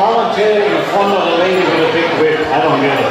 Volunteering in front of the lady with a big whip. I don't get it.